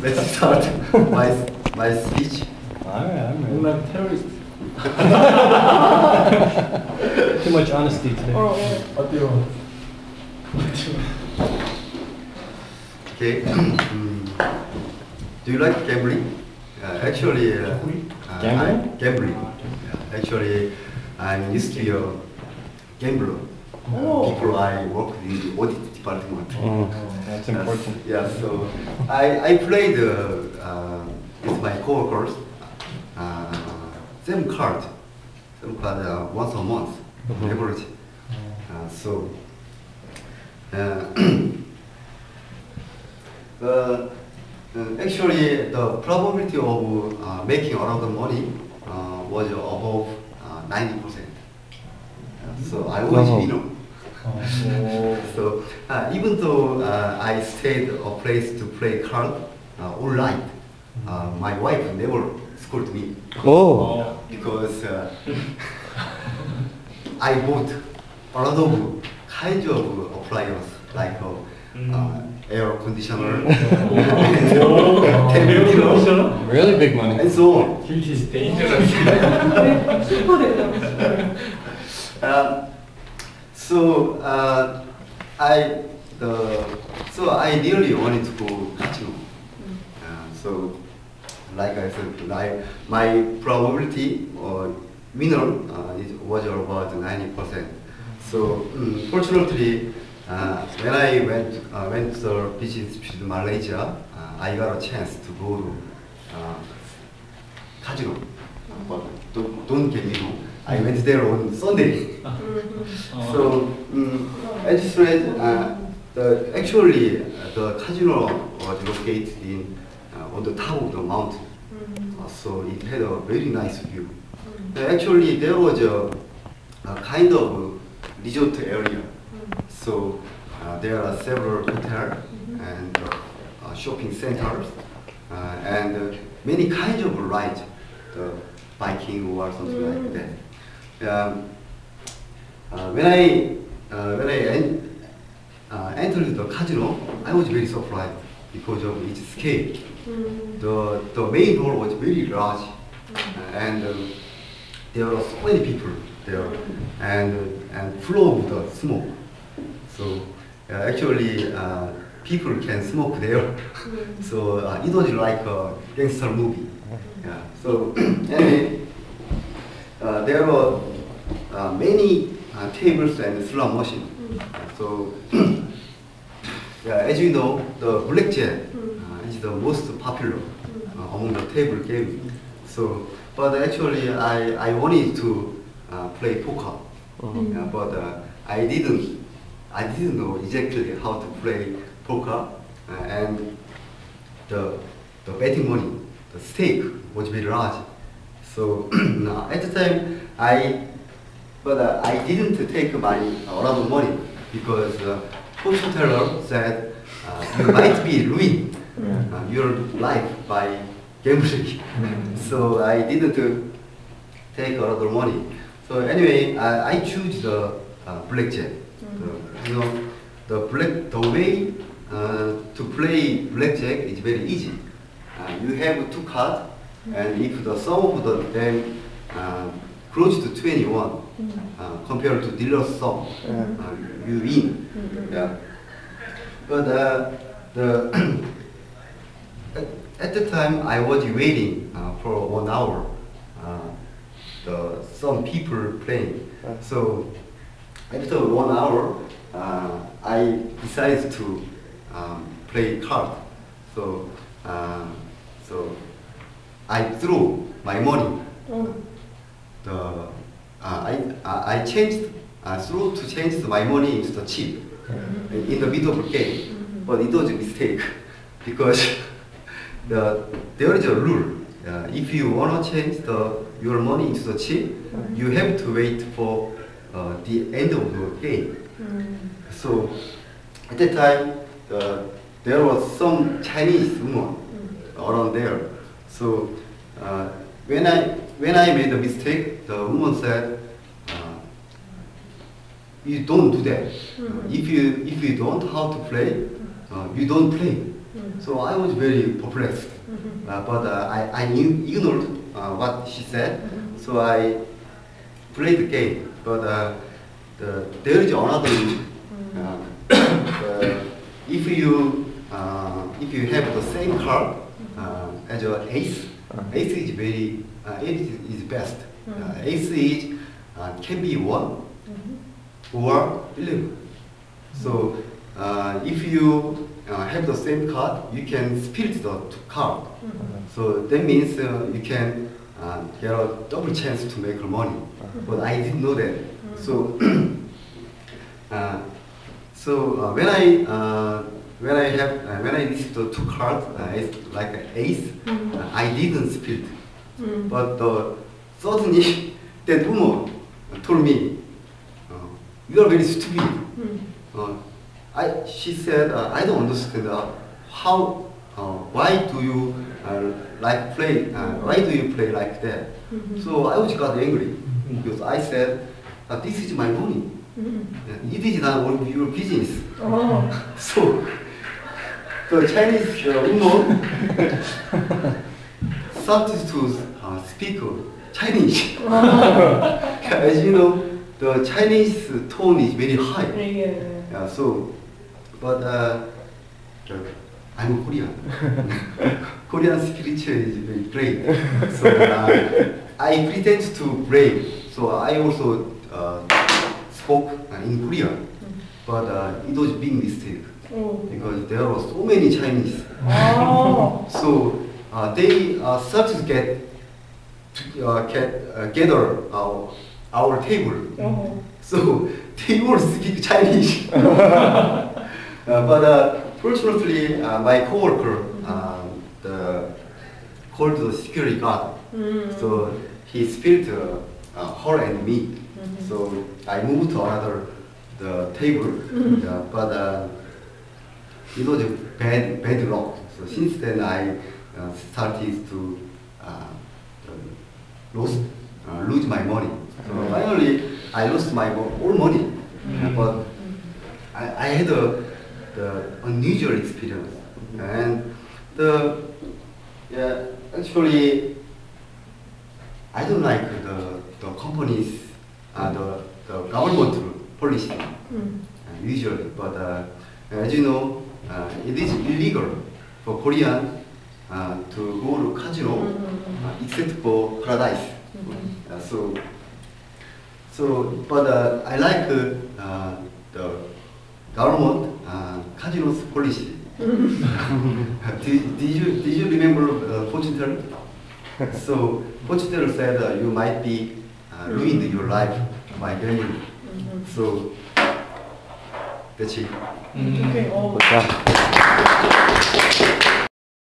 Let's start my, my speech. Alright, I'm ready. terrorist. Too much honesty today. Okay. Do you like gambling? Uh, actually, uh, uh Gambling? I'm gambling. Actually, I'm used to your gambler. Oh. People I work in the audit department. Oh. That's important. Yeah, so I, I played uh, uh, with my coworkers uh, same card, same card uh, once a month, Mhm. average. Uh, so uh, actually the probability of uh, making a lot of money uh, was above uh, 90%. Uh, so I was Wow. winner. So uh, even though uh, I stayed a place to play card uh, all night, uh, my wife never scolded me Oh, because uh, I bought a lot of kinds of appliances like uh, uh, air conditioner, television, really big money. and so on. Guilty is dangerous. So uh, I the so I really wanted to go casino. Uh, so like I said, I, my probability or winner uh, is, was about ninety percent. So mm, fortunately, uh, when I went uh, went to business field Malaysia, uh, I got a chance to go to uh, casino. But don't, don't get me wrong. I went there on Sunday. So um, as you said, uh, the actually uh, the casino was located in uh, on the top of the mountain, uh, so it had a very nice view. Uh, actually, there was a, a kind of resort area, so there are several hotels and shopping centers and many kinds of rides, the biking or something like that. Um, uh, when I uh, when I en- uh, entered the casino, I was very surprised because of its scale. The the main hall was very large, uh, and um, there were so many people there, and and full of the smoke. So uh, actually, uh, people can smoke there. so uh, it was like a gangster movie. Yeah. So anyway, uh, there were uh, many uh, tables and slot machine. So, yeah, as you know, the blackjack uh, is the most popular uh, among the table game. So, but actually, I, I wanted to uh, play poker, Yeah, but uh, I didn't I didn't know exactly how to play poker, uh, and the the betting money, the stake was very large. So now, at the time, I but uh, I didn't take my a lot of money because uh, fortune teller said uh, you might be ruined uh, your life by gambling. so I didn't take a lot of money. So anyway, I, I choose the uh, blackjack. The, you know, the black the way uh, to play blackjack is very easy. Uh, you have two cards, and if the sum of the them uh, close to 21 uh, compared to dealer's sum, uh, you win. Yeah. But uh, the at, at the time I was waiting uh, for one hour. Uh, the some people playing. So after one hour, uh, I decided to um, play card. So uh, so I threw my money. The uh, I I I changed uh, threw to change my money into the chip in the middle of the game, but it was a mistake because the there is a rule. Uh, if you wanna change the your money into the chip, you have to wait for uh, the end of the game. So at that time, uh, there was some Chinese woman around there. So uh, when I when I made a mistake, the woman said, uh, "You don't do that. Uh, if you if you don't how to play, uh, you don't play." So I was very perplexed. Uh, but uh, I, I knew, ignored uh, what she said. So I played the game. But uh, the, there is another. Uh, if you uh, if you have the same card uh, as your ace, ace is very uh, ace is best. Uh, ace is uh, can be one or eleven. So uh, if you uh, have the same card, you can split the two card. So that means uh, you can uh, get a double chance to make money. But I didn't know that. So uh, so uh, when I uh, when I have uh, when I received the two cards, uh, it's like an ace, uh, I didn't split. But uh, suddenly that woman told me, uh, "You are very stupid." Uh, I, she said, uh, I don't understand how, why do you like play, why do you play like that? So I was got angry because I said, this is my money. It is not your business. 어. So the Chinese uh, woman started to uh, speak Chinese. As you know, the Chinese tone is very high. 예. Yeah, so, but uh, I'm Korean. Korean spiritual is very great. So uh, I pretend to brave. So I also uh, spoke in Korean, but uh, it was big mistake because there were so many Chinese. So uh, they uh, started to get, uh, get uh, gather our, our table. -huh. So they all speak Chinese. Uh, but uh, fortunately, my coworker, the called the security guard. Mm. So he spilled her and me. Mm-hmm. So I moved to another the table, mm -hmm. but it was a bad bad luck. So since then I uh, started to uh, uh, lose uh, lose my money. So finally I lost my all money, Uh, but I, I had a the unusual experience and the yeah actually I don't like the the companies uh, the the government policy 음. uh, usually, but uh, as you know, it is illegal for Korean uh, to go to casino uh, except for paradise. Uh, so, so, but uh, I like uh, the government uh, casino's policy. did, did you did you remember uh, fortune teller? so fortune teller said uh, you might be uh, ruined your life by gambling. So that's it. 别急嗯。回家。